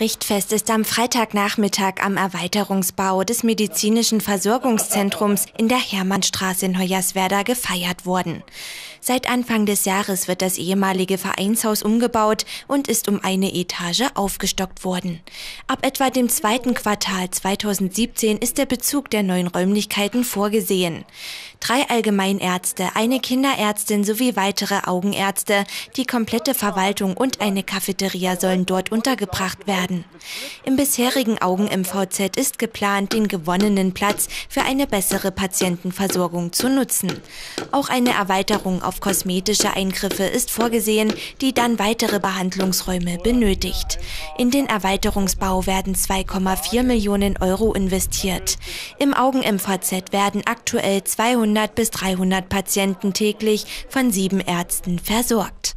Richtfest ist am Freitagnachmittag am Erweiterungsbau des medizinischen Versorgungszentrums in der Hermannstraße in Hoyerswerda gefeiert worden. Seit Anfang des Jahres wird das ehemalige Vereinshaus umgebaut und ist um eine Etage aufgestockt worden. Ab etwa dem zweiten Quartal 2017 ist der Bezug der neuen Räumlichkeiten vorgesehen. Drei Allgemeinärzte, eine Kinderärztin sowie weitere Augenärzte, die komplette Verwaltung und eine Cafeteria sollen dort untergebracht werden. Im bisherigen Augen-MVZ ist geplant, den gewonnenen Platz für eine bessere Patientenversorgung zu nutzen. Auch eine Erweiterung auf kosmetische Eingriffe ist vorgesehen, die dann weitere Behandlungsräume benötigt. In den Erweiterungsbau werden 2,4 Millionen Euro investiert. Im Augen-MVZ werden aktuell 200 bis 300 Patienten täglich von sieben Ärzten versorgt.